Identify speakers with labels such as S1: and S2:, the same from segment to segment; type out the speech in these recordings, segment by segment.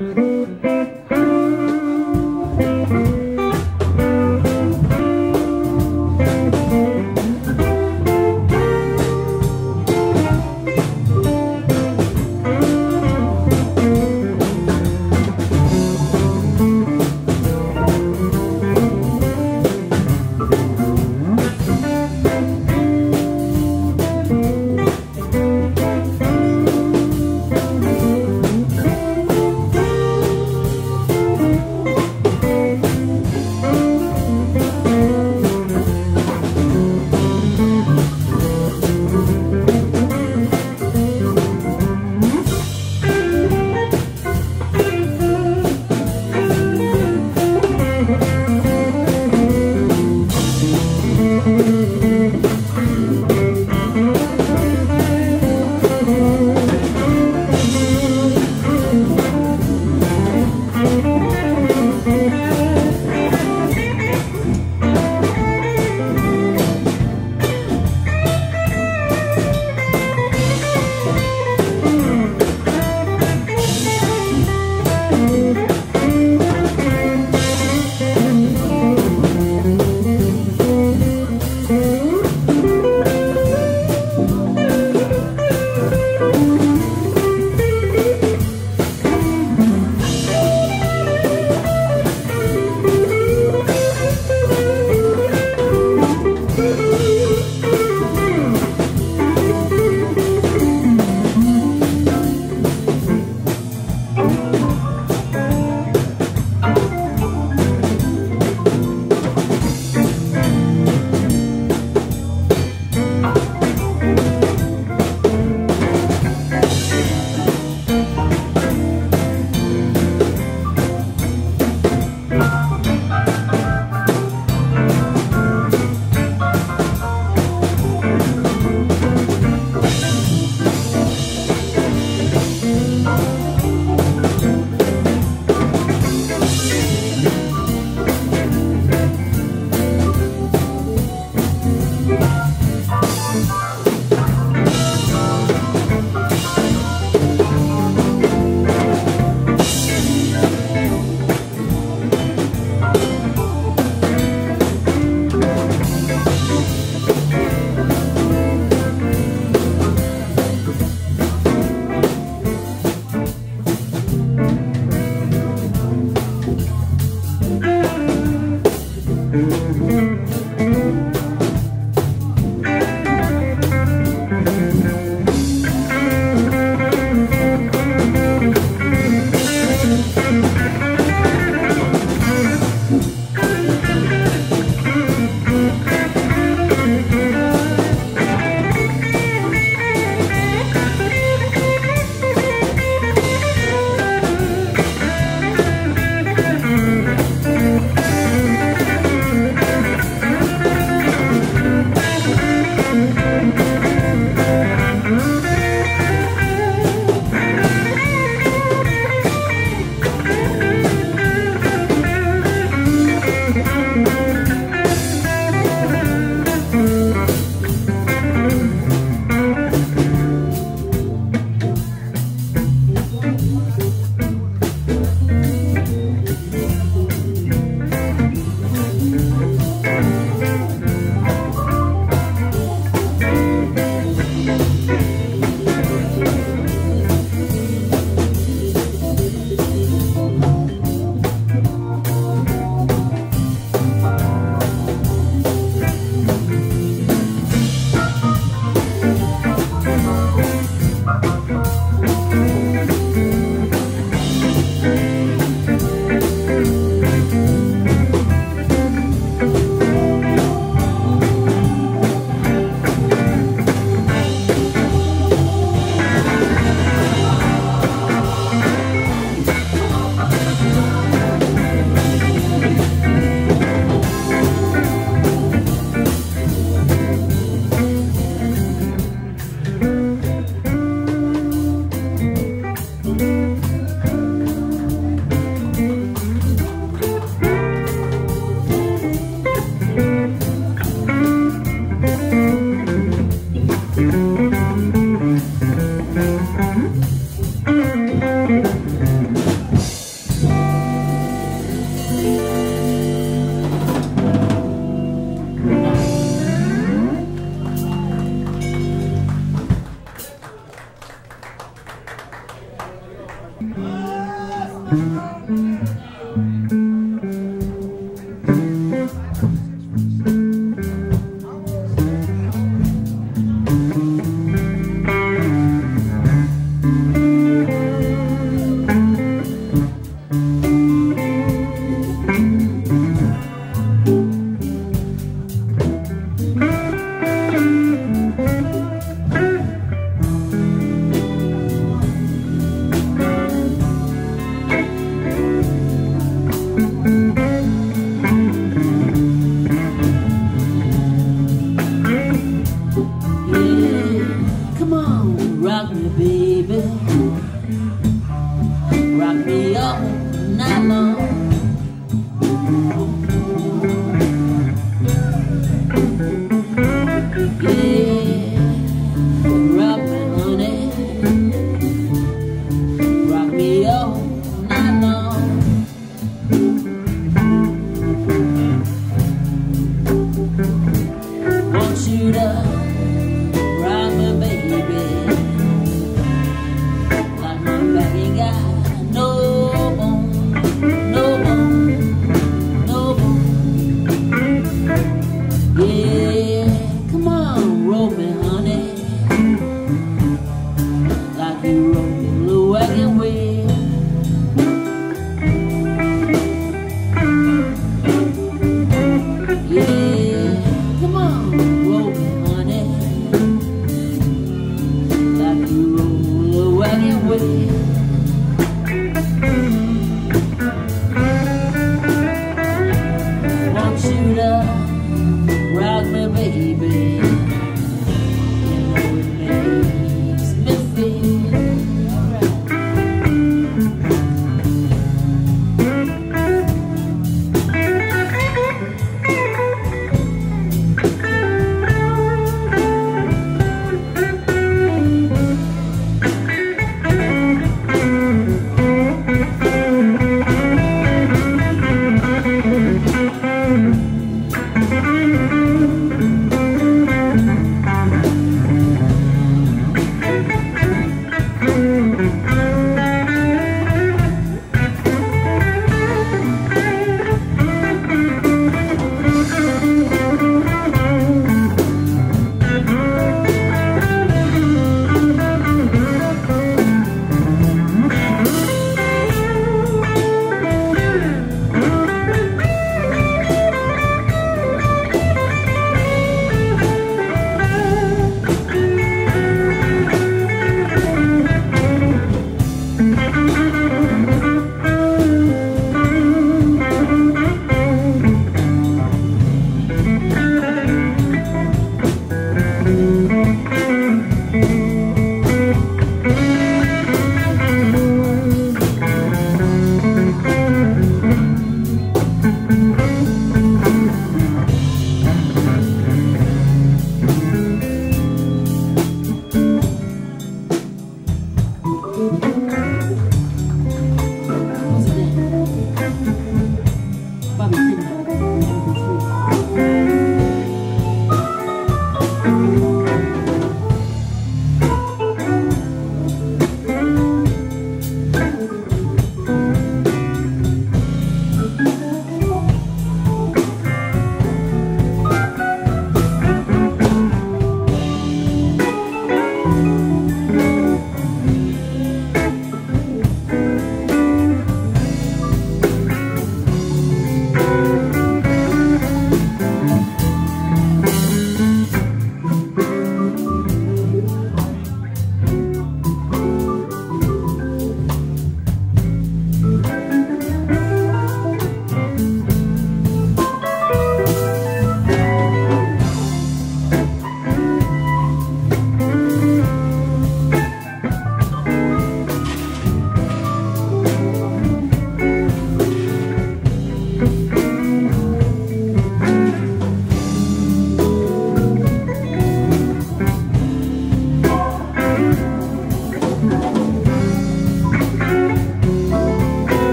S1: Mm-hmm.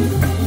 S1: you